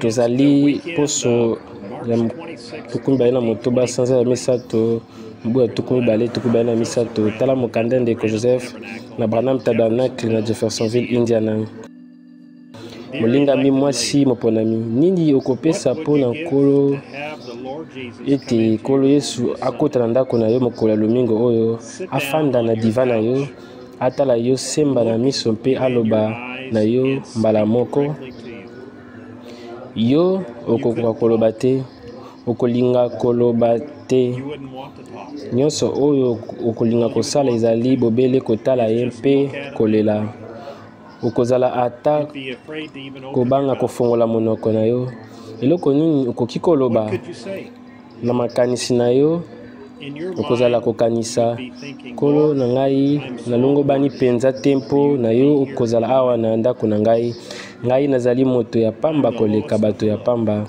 tozali poso ya tuku mibale na motoba sanza ya misato mbu ya tuku mibale tuku mibale na misato tala mokanda ya ndeko joseph na branham tabernacle na jeffersonville indiana molingami mwasi moponami nini okopesa mpo na nkolo ete nkolo yesu akota na ndako na yo mokolo ya lomingo oyo afanda na diva na yo atala yo semba na miso mpe aloba na yo mbala moko yo okokoka koloba te okolinga koloba te nyonso oyo okolinga kosala ezali bobele kotala ye mpe kolela okozala ata kobanga kofongola monoko na yo eloko nini okoki koloba na makanisi na yo okozala kokanisa nkolo na ngai nalongobani mpenza te mpo na yo okozala awa na ndako na ngai ngai nazali moto ya pamba koleka bato ya pamba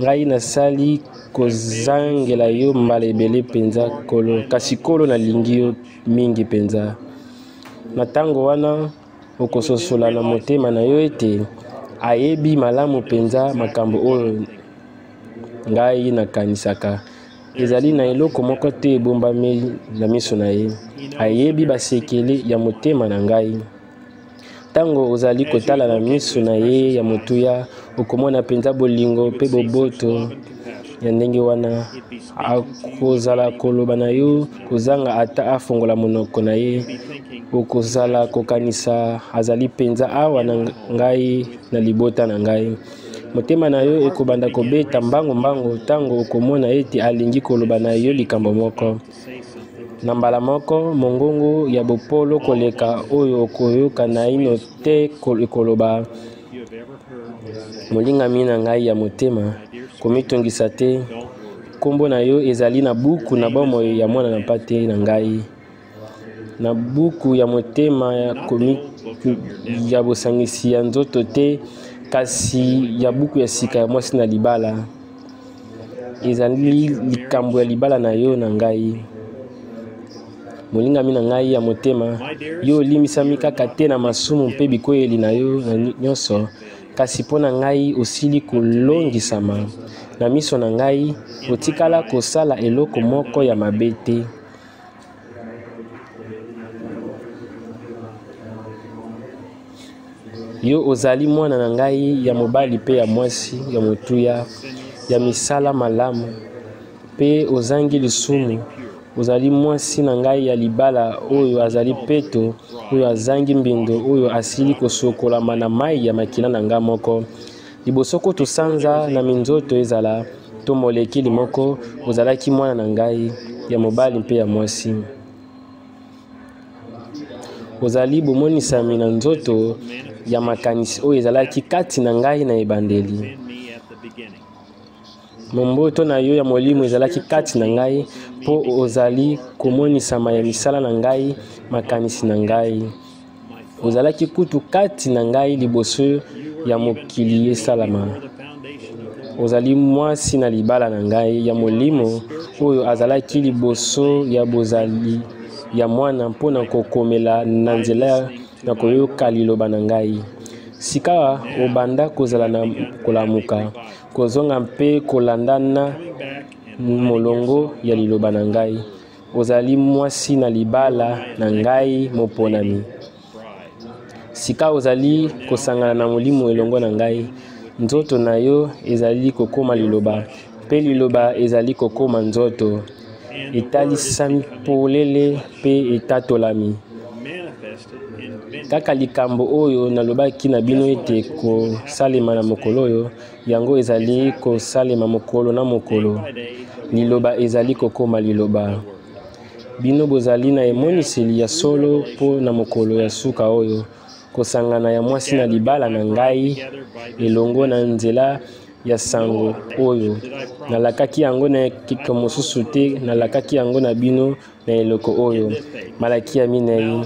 ngai nasali kozangela yo mbala ebele mpenza kolo kasi kolo nalingi yo mingi mpenza na ntango wana okososola na motema na yo ete ayebi malamu mpenza makambo oyo ngai nakanisaka ezali na eloko moko te ebombami na miso na ye ayebi basekele ya motema na ngai Ntango ozali kotala na miso na ye ya motuya, okomona mpenza bolingo mpe boboto ya ndenge wana. Akozala koloba na yo kozanga ata afongola monoko na ye. Okozala kokanisa azali mpenza awa na ngai na libota na ngai. Motema na yo ekobanda kobeta mbangu mbangu ntango okomona ete alingi koloba na yo likambo moko. Na mbala moko, mongongo ya bopolo koleka oyo okoyoka naino te ekoloba, Molingami na ngai ya motema, komitungisa te, nkombo na yo ezali na buku na bomoi ya mwana na mpate na ngai na buku ya motema ya, komi, ya bosangisi ya nzoto te kasi ya buku ya sika ya mwasi na libala ezali likambo ya libala na yo na ngai molingami na ngai ya motema yo olimbisami kaka te na masumu mpe bikweyeli na yo na nyonso kasi mpo na ngai osili kolongisama na miso na ngai otikala kosala eloko moko ya mabe te yo ozali mwana na ngai ya mobali mpe ya mwasi ya motuya ya misala malamu mpe ozangi lisumu ozali mwasi na ngai ya libala oyo azali peto oyo azangi mbindo oyo asili kosokolama na mai ya makila na ngai moko Liboso kutu sanza na minzoto ezala to molekili moko, ozalaki mwana na ngai ya mobali mpe ya mwasi. Ozali bomonisami na nzoto ya makanisi oyo ezalaki kati na ngai na ebandeli. Momboto na yo ya molimo ezalaki kati na ngai, mpo ozali komonisama ya misala na ngai, makanisi na ngai. Ozalaki kutu kati na ngai liboso ya mokili esalama. Ozali mwasi na libala na ngai ya molimo oyo azalaki liboso ya bozali ya mwana mpo na kokomela na nzela na koyoka liloba na ngai. Sikawa obanda kozala na kolamuka kozonga mpe kolandana molongo ya liloba na ngai ozali mwasi na libala na ngai moponami sika ozali kosangana na molimo elongo na ngai nzoto na yo ezali kokoma liloba mpe liloba ezali kokoma nzoto etalisami polele mpe etatolami kaka likambo oyo nalobaki na bino ete kosalema na mokolo oyo yango ezali kosalema mokolo na mokolo liloba ezali kokoma liloba bino bozali na emoniseli ya solo mpo na mokolo ya suka oyo kosangana ya mwasi na libala na ngai elongo na nzela ya sango oyo nalakaki yango na ekeke mosusu te nalakaki yango na bino na eloko oyo malaki ya minei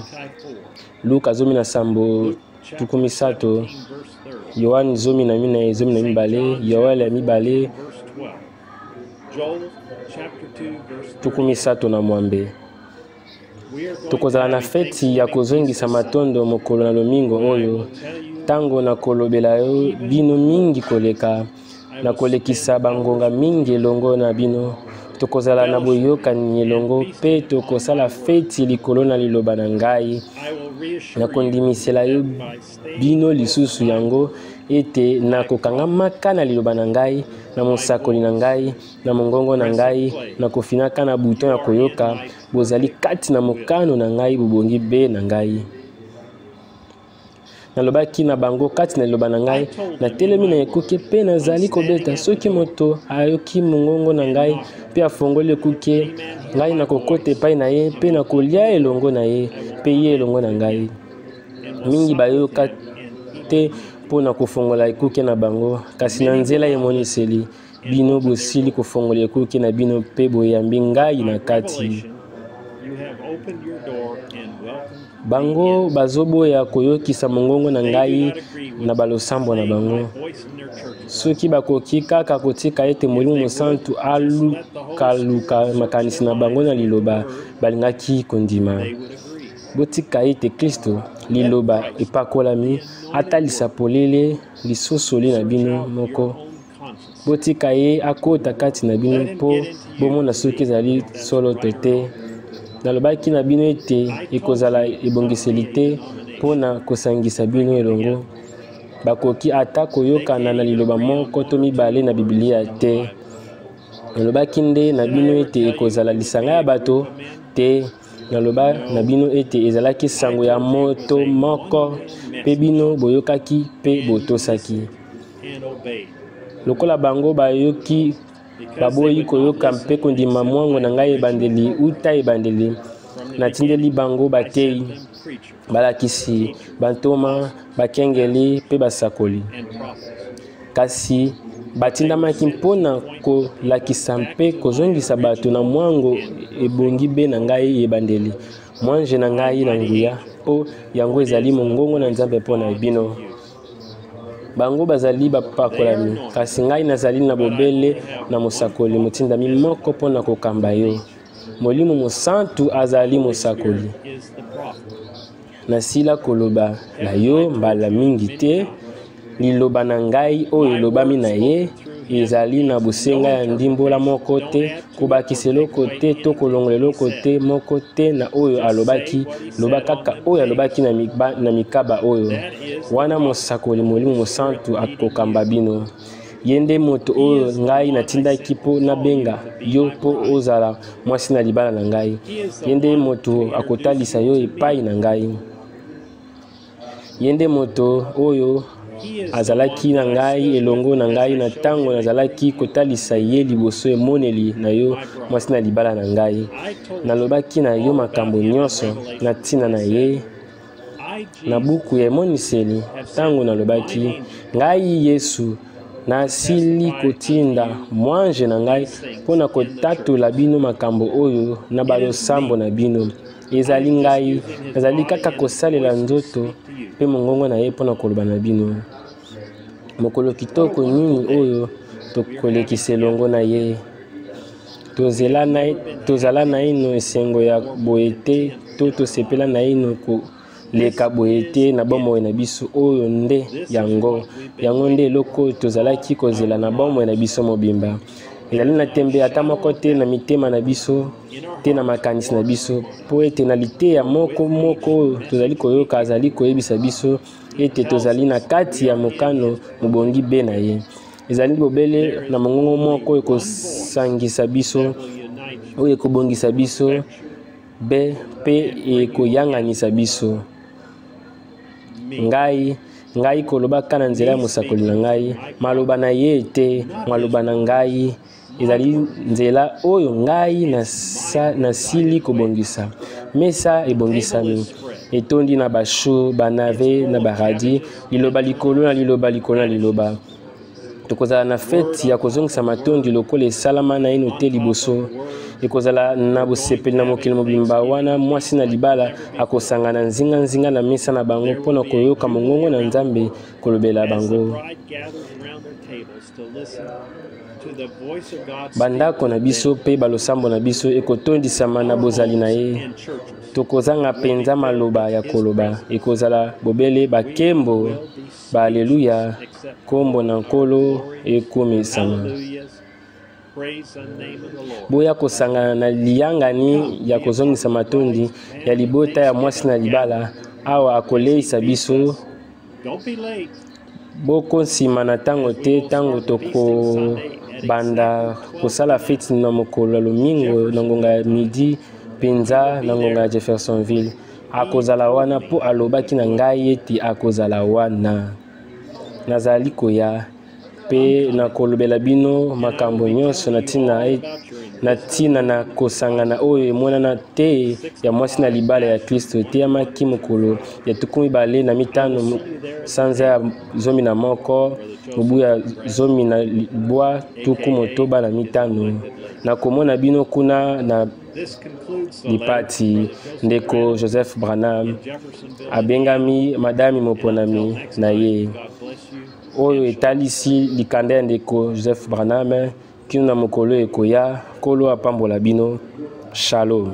luka zomi na sambo tuku misato yohane zomi na minei zomi na mibale yoele ya mibale tuku misato na mwambe Tokozala na feti ya kozongisa matondo mokolo na lomingo oyo, ntango nakolobela yo bino mingi koleka, nakolekisa bangonga mingi elongo na bino. Tokozala na boyokani elongo mpe tokosala feti likolo na liloba na ngai. Nakondimisela yo bino lisusu yango ete nakokangamaka na liloba na ngai, na mosakoli na ngai, na mongongo na ngai na kofinaka na buton ya koyoka bozali kati na mokano na ngai bobongi be na ngai nalobaki na bango kati na liloba na ngai natelemi na ekuke mpe nazali kobeta soki moto ayoki mongongo na ngai mpe afongoli ekuke ngai nakokota epai na ye mpe nakolya elongo na ye mpe ye elongo na ngai mingi bayoka te mpo na kofongola ekuke na bango kasi na nzela emoniseli Bino bosili kofongola ekuke na bino mpe boyambi ngai na kati. Bango bazoboya koyokisa mongongo na ngai na balosambo na bango. Soki bakoki kaka kotika ete Molimo Mosantu alukaluka makanisi na bango na liloba, balingaki kondima. Botika ete Klisto, liloba epakolami, atalisa polele lisosoli na bino moko. botika ye akota kati na bino mpo bomona soki ezali solo to te nalobaki na bino ete ekozala ebongiseli te mpo na kosangisa bino elongo bakoki ata koyokana na liloba moko to mibale na biblia te nalobaki nde na bino ete ekozala lisanga ya bato te naloba na bino ete ezalaki sango ya moto moko mpe bino boyokaki mpe botosaki lokola bango bayoki baboyi koyoka mpe kondima mwango na ngai ebandeli uta ebandeli natindeli bango bateyi balakisi bantoma bakengeli mpe basakoli kasi batindamaki mpo na kolakisa mpe kozongisa bato na mwango ebongi be na ngai ebandeli mwanje na ngai na nguya mpo yango ezali mongongo na nzambe mpo na bino bango bazali bapakolami kasi ngai nazali na bobele na mosakoli motindami moko mpo na kokamba yo Molimo Mosantu azali mosakoli. Nasila koloba na yo mbala mingi te, liloba na ngai oyo elobami na ye ezali na bosenga ya ndimbola moko te, kobakisa eloko te to kolongola eloko te moko te na oyo alobaki. Loba kaka oyo alobaki na, miba, na mikaba oyo. Wana mosakoli Molimo Mosantu akokamba bino. ye nde moto oyo ngai natindaki mpo nabenga yo mpo ozala mwasi na libala na ngai ye nde moto akotalisa yo epai na ngai ye nde moto oyo azalaki na ngai elongo na ngai na ntango nazalaki kotalisa ye liboso emoneli na yo mwasi na libala na ngai nalobaki na yo makambo nyonso na ntina na ye Na buku ya Emoniseli, ntango nalobaki, Ngai Yesu, nasili kotinda mwanje na ngai mpo na kotatola bino makambo oyo na balosambo na bino. Ezali ngai, nazali kaka kosalela nzoto mpe mongongo na ye mpo na koloba na bino. Mokolo kitoko nini oyo tokolekisa elongo na ye! tozela na tozala naino esengo ya boye te to tosepela naino koleka boye te na bomoi na biso oyo nde yango yango nde eloko oyo tozalaki kozela na bomoi na biso mobimba ezali na tembe ata moko te na mitema na biso te na makanisi na biso mpo ete na liteya moko moko oyo tozali koyoka azali koyebisa biso ete tozali na kati ya mokano mobongi be na ye ezali bobele na mongongo moko ekosangisa biso oyo ekobongisa biso be mpe ekoyanganisa biso ngai ngai kolobaka na nzela ya mosakoli na ngai maloba na ye te maloba na ngai ezali nzela oyo ngai nasili kobongisa mesa ebongisami etondi na bashu banave na baradi liloba likolo na liloba likolo na liloba tokozala na feti ya kozongisa matondi lokola esalama naino te liboso ekozala na bosepeli na mokili mobimba wana mwasi na libala akosangana nzinganzinga na mesa na bango mpo na koyoka mongongo na nzambe kolobela bango Bandako na biso mpe balosambo na biso ekotondisama na bozali na ye. Tokozanga mpenza maloba ya koloba. Ekozala bobele bakembo, baaleluya, nkombo na Nkolo ekumisama. boya kosangana na liyangani ya kozongisa matondi ya libota ya mwasi na libala awa akoleisa biso boko nsima na ntango te ntango tokobanda kosala feti na mokolo ya lomingo na ngonga ya midi mpenza na ngonga ya jeffersonville akozala wana mpo alobaki na ngai ete akozala wana nazali koya mpe nakolobela bino makambo nyonso na ntina e, na ntina na kosangana oyo emonana te ya mwasi na libala ya klisto eteyamaki mokolo ya tuku mibale na mitano sanza ya zomi na moko mobu ya zomi na libwa tuku motoba na mitano nakomona bino kuna na lipati ndeko joseph branham abengami madami moponami na ye oyo etalisi likanda ya ndeko joseph braname kino na mokolo ekoya nkolo apambola bino shalom